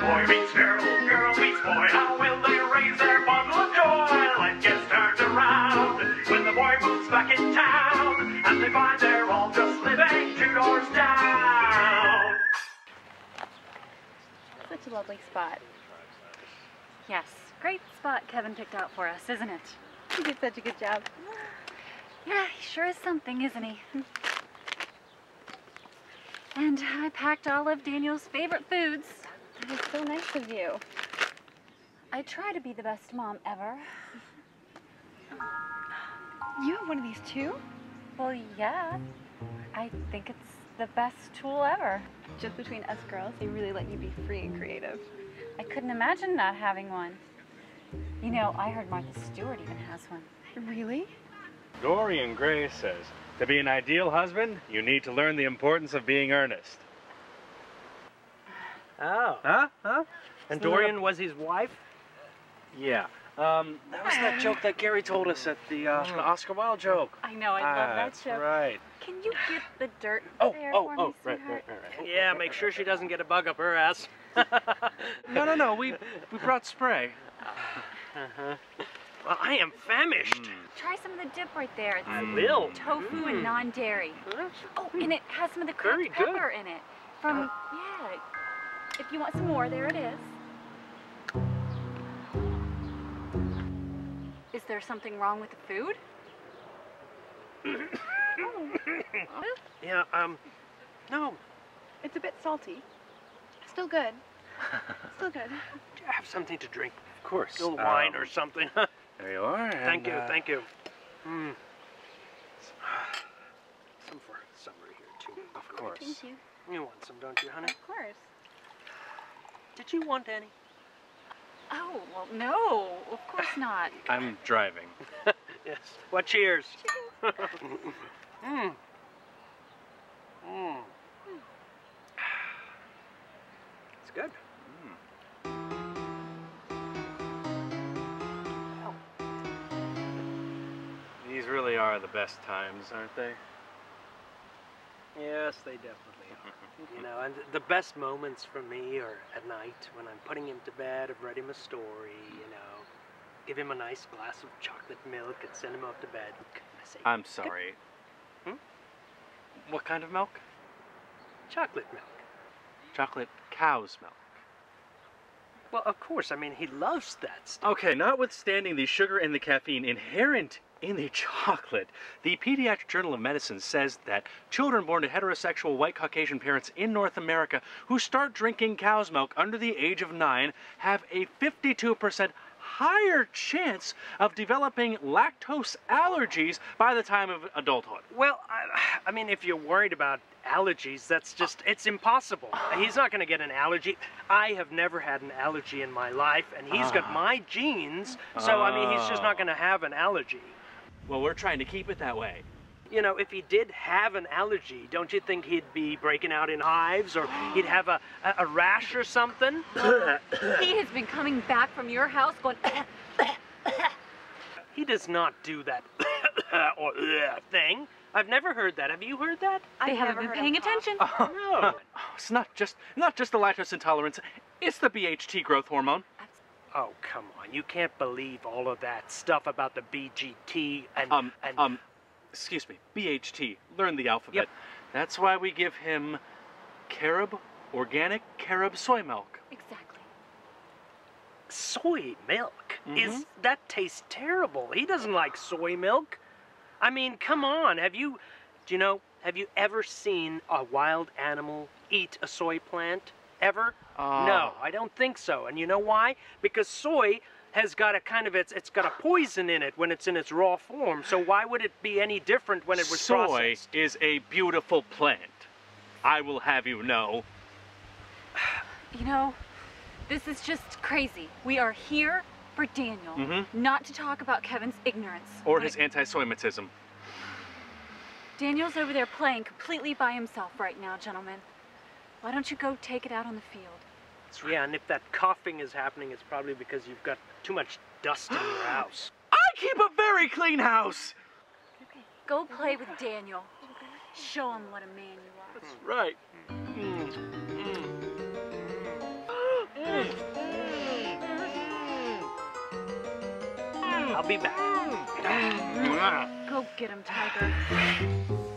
Boy meets girl, girl meets boy. How will they raise their bundle of joy? Life gets turned around when the boy moves back in town, and they find they're all just living two doors down. Such a lovely spot. Yes, great spot Kevin picked out for us, isn't it? He did such a good job. Yeah, he sure is something, isn't he? And I packed all of Daniel's favorite foods. That is so nice of you. I try to be the best mom ever. You have one of these too? Well, yeah. I think it's the best tool ever. Just between us girls, they really let you be free and creative. I couldn't imagine not having one. You know, I heard Martha Stewart even has one. Really? Dorian Gray says, to be an ideal husband, you need to learn the importance of being earnest. Oh. Huh? Huh? And Dorian was his wife? Yeah. Um, that was that joke that Gary told us at the uh, Oscar Wilde joke. I know, I love that That's show. right. Can you get the dirt Oh, there oh, for oh, me, right, sweetheart? right, right, right. Yeah, make sure she doesn't get a bug up her ass. No, no, no. We we brought spray. Uh-huh. Well, I am famished. Try some of the dip right there. It's I will. tofu and Mm. non-dairy. Oh, and it has some of the cracked Very good. pepper in it. From, yeah. If you want some more, there it is. Is there something wrong with the food? Yeah, um, no. It's a bit salty. Still good. Still good. Do you have something to drink? Of course. A little wine Um, or something? There you are. thank and, you, uh, thank you. Mm. Some for summer here, too. Of course. Thank you. You want some, don't you, honey? Of course. Did you want any? Oh, well, no, of course not. I'm driving. Yes. What cheers? Mmm. Mmm. It's good. Mm. These really are the best times, aren't they? Yes, they definitely are. you know, and the best moments for me are at night when I'm putting him to bed, I've read him a story, you know, give him a nice glass of chocolate milk and send him off to bed. Say, I'm sorry. Hmm? What kind of milk? chocolate milk. Chocolate cow's milk. Well, of course, I mean, he loves that stuff. Okay, notwithstanding the sugar and the caffeine inherent in the chocolate, the Pediatric Journal of Medicine says that children born to heterosexual white Caucasian parents in North America who start drinking cow's milk under the age of nine have a 52% higher chance of developing lactose allergies by the time of adulthood. Well, I, I mean, if you're worried about allergies, that's just, it's impossible. He's not going to get an allergy. I have never had an allergy in my life, and he's got Ah. my genes, so I mean, he's just not going to have an allergy. Well, we're trying to keep it that way. You know, if he did have an allergy, don't you think he'd be breaking out in hives or he'd have a, a, a rash or something? He has been coming back from your house going, he does not do that or uh, thing. I've never heard that. Have you heard that? they I've haven't been paying him cough. attention. Oh, no. Oh, oh, it's not just not just the lactose intolerance; it's the BHT growth hormone. Oh, come on. You can't believe all of that stuff about the BGT and, Um, and um, excuse me, BHT. Learn the alphabet. Yep. That's why we give him carob, organic carob soy milk. Exactly. soy milk. Mhm. Is that tastes terrible. He doesn't like soy milk. I mean, come on. Have you do you know, have you ever seen a wild animal eat a soy plant? Ever? Oh. No, I don't think so. And you know why? Because soy has got a kind of it's it's got a poison in it when it's in its raw form. So why would it be any different when it was soy processed? is a beautiful plant. I will have you know. You know, this is just crazy. We are here for Daniel, Mhm. not to talk about Kevin's ignorance. Or his it- anti-soymatism. Daniel's over there playing completely by himself right now, gentlemen. Why don't you go take it out on the field? Yeah, and if that coughing is happening, it's probably because you've got too much dust in your house. I keep a very clean house! Okay, go play with Daniel. Show him what a man you are. That's right. Mm. Mm. I'll be back. Go get him, Tiger.